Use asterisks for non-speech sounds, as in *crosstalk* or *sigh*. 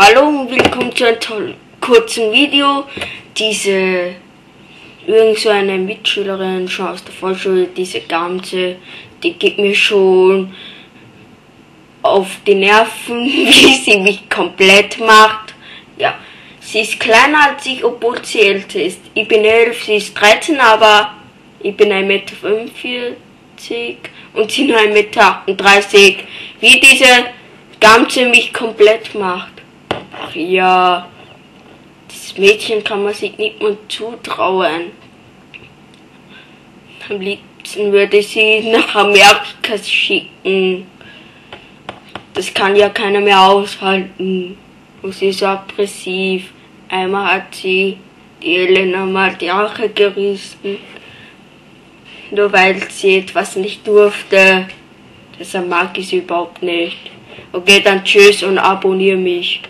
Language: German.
Hallo und willkommen zu einem kurzen Video. Diese irgend so eine Mitschülerin schon aus der Vorschule, diese ganze, die geht mir schon auf die Nerven, *laughs* wie sie mich komplett macht. Ja, sie ist kleiner als ich, obwohl sie älter ist. Ich bin 11, sie ist 13, aber ich bin 1,45 Meter und sie nur 1,38 Meter. Wie diese Ganze mich komplett macht. Ach ja, das Mädchen kann man sich nicht mehr zutrauen. Am liebsten würde ich sie nach Amerika schicken. Das kann ja keiner mehr aushalten. Und sie ist so aggressiv. Einmal hat sie die Elena mal die Arche gerissen. Nur weil sie etwas nicht durfte. Deshalb mag ich sie überhaupt nicht. Okay, dann tschüss und abonniere mich.